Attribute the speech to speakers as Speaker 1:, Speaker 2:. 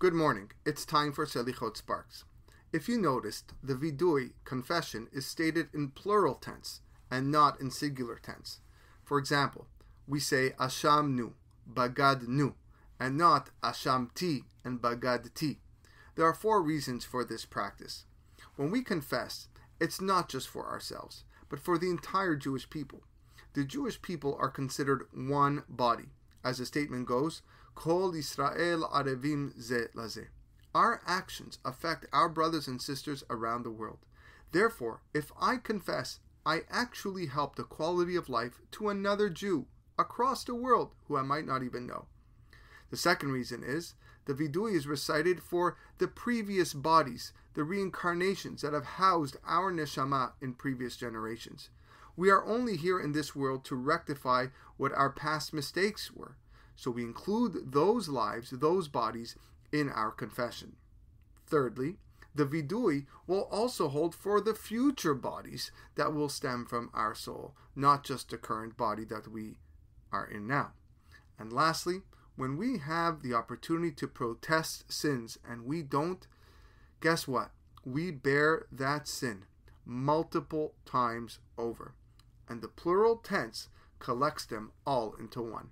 Speaker 1: Good morning. It's time for Selichot Sparks. If you noticed, the vidui confession is stated in plural tense and not in singular tense. For example, we say asham nu, bagad nu, and not Ashamti and bagad ti. There are four reasons for this practice. When we confess, it's not just for ourselves, but for the entire Jewish people. The Jewish people are considered one body. As the statement goes, Kol Arevim Ze Laze. Our actions affect our brothers and sisters around the world. Therefore, if I confess, I actually help the quality of life to another Jew across the world who I might not even know. The second reason is the Vidui is recited for the previous bodies, the reincarnations that have housed our neshama in previous generations. We are only here in this world to rectify what our past mistakes were. So we include those lives, those bodies, in our confession. Thirdly, the vidui will also hold for the future bodies that will stem from our soul, not just the current body that we are in now. And lastly, when we have the opportunity to protest sins and we don't, guess what? We bear that sin multiple times over. And the plural tense collects them all into one.